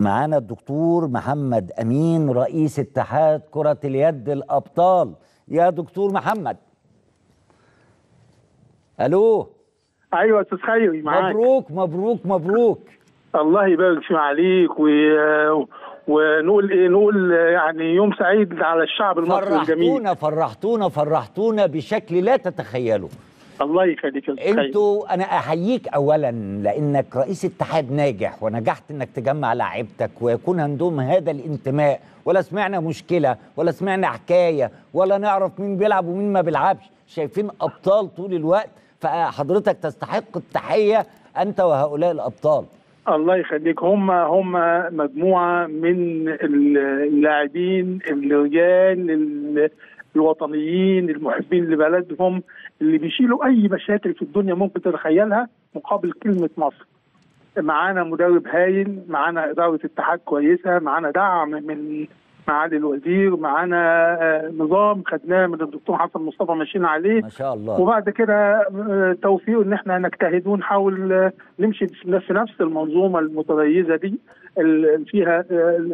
معانا الدكتور محمد أمين رئيس اتحاد كرة اليد الأبطال. يا دكتور محمد. ألو؟ أيوه أستاذ خيري معاك. مبروك مبروك مبروك. الله يبارك في عليك و... ونقول إيه نقول يعني يوم سعيد على الشعب المصري الجميل. فرحتونا فرحتونا فرحتونا بشكل لا تتخيله. الله يخليك أنتوا أنا أحييك اولا لأنك رئيس اتحاد ناجح ونجحت إنك تجمع لاعيبتك ويكون عندهم هذا الانتماء. ولا سمعنا مشكلة ولا سمعنا حكاية ولا نعرف مين بيلعب ومين ما بيلعبش. شايفين أبطال طول الوقت فحضرتك تستحق التحية أنت وهؤلاء الأبطال. الله يخليك. هم هم مجموعة من اللاعبين الرجال ال- الوطنيين المحبين لبلدهم اللي بيشيلوا أي مشاكل في الدنيا ممكن تتخيلها مقابل كلمة مصر. معانا مدرب هايل معانا إدارة اتحاد كويسة معانا دعم من معالي الوزير معانا آه، نظام خدناه من الدكتور حسن مصطفى ماشيين عليه. ما شاء الله. وبعد كده آه، توفيق إن إحنا نجتهد ونحاول آه، نمشي في نفس المنظومة المتميزة دي اللي فيها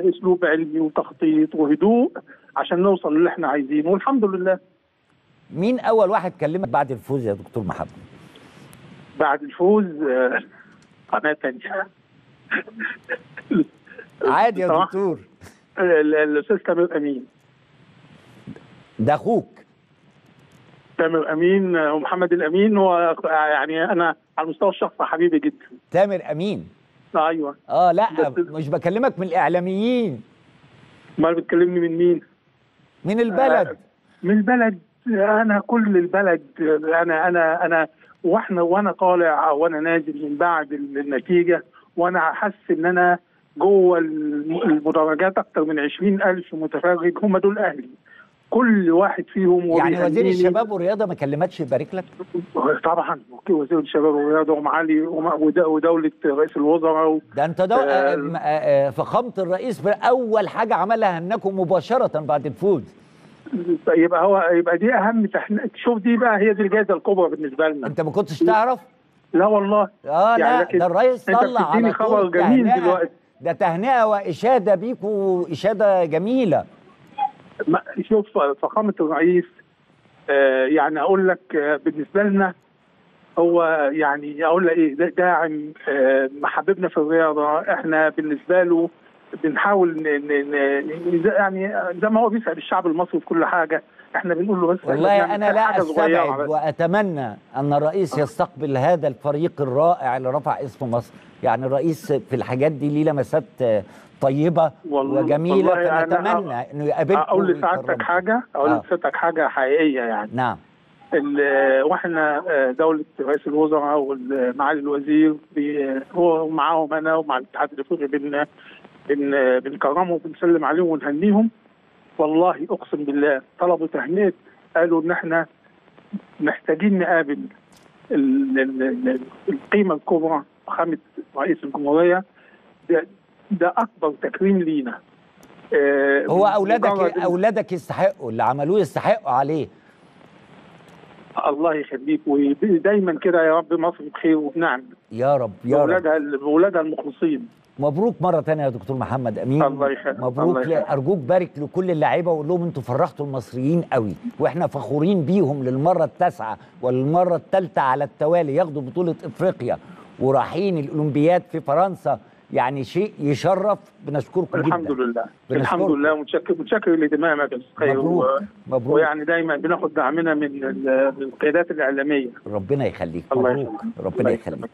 اسلوب علمي وتخطيط وهدوء. عشان نوصل للي إحنا عايزينه والحمد لله. مين أول واحد كلمك بعد الفوز يا دكتور محمد؟ بعد الفوز آه، قناة ثانية عادي يا. دكتور. ال- الأستاذ تامر أمين. ده أخوك. تامر أمين آه، ومحمد الأمين هو يعني أنا على المستوى الشخصي حبيبي جدا. تامر أمين؟ آه، أيوه. آه لا مش بكلمك من الإعلاميين. أمال بتكلمني من مين؟ من البلد. من البلد. أنا كل البلد أنا أنا أنا وإحنا وأنا طالع وأنا نازل من بعد النتيجة وأنا حاسس إن أنا جوه الم- المدرجات أكتر من عشرين ألف متفرج هم دول أهلي. كل واحد فيهم يعني وزير. الشباب والرياضة ما كلمكش يبارك لك طبعا وزير الشباب والرياضة ومعالي وم- ود- ودولة رئيس الوزراء و- ده أنت دو... آه، آه، آه، آه، فخامة الرئيس أول حاجة عملها هناكم مباشرة بعد الفوز يبقى هو يبقى دي أهم تحن... شوف دي بقى هي دي الجائزه الكبرى بالنسبة لنا أنت ما كنتش تعرف لا والله آه يعني لا لكن ده الرئيس طلع على خبر جميل. دلوقتي. ده تهنئة وإشادة بيكوا إشادة جميلة شوف فخامة الرئيس آه، يعني أقول لك آه، بالنسبة لنا هو يعني إيه ده داعم آه، محببنا في الرياضة إحنا بالنسبة له بنحاول يعني زي ما هو بيسأل الشعب المصري في كل حاجة إحنا بنقول له بس والله أنا لا أستبعد. وأتمنى أن الرئيس يستقبل هذا الفريق الرائع اللي رفع اسم مصر يعني الرئيس في الحاجات دي ليه لمسات آه، طيبة والله- وجميلة والله يعني فنتمنى إنه يقابلكم أقول لسعادتك. حاجة؟ أقول آه. لسعادتك حاجة حقيقية يعني. نعم. ال- وإحنا آه، دولة رئيس الوزراء ومعالي الوزير هو معاهم أنا ومع الاتحاد الإفريقي بن بن بنكرمهم وبنسلم عليهم ونهنيهم. والله أقسم بالله طلبوا تهنئة قالوا إن إحنا محتاجين نقابل ال- ال- ال- القيمة الكبرى فخامه رئيس الجمهورية. ده, أكبر تكريم لينا. آه، هو أولادك أولادك يستحقوا اللي عملوه يستحقوا عليه. الله يخليك ودايما كده يا رب مصر بخير وبنعم. يا رب يا رب. بولادها بولادها المخلصين. مبروك مرة تانية يا دكتور محمد أمين. الله يخليك. مبروك الله يخليك. ارجوك بارك لكل اللعيبة وقول لهم أنتوا فرحتوا المصريين قوي وإحنا فخورين بيهم للمرة التاسعة والمرة الثالثه على التوالي ياخدوا بطولة إفريقيا ورايحين الأولمبياد في فرنسا. يعني شيء يشرف بنشكركم الحمد جدا لله. بنشكرك. الحمد لله. متشكر متشكر لدمامك يا مبروك و- مبروك. ويعني دايما بناخد دعمنا من ال- من القيادات الإعلامية. ربنا يخليك. الله مبروك. يخليك. ربنا يخليك.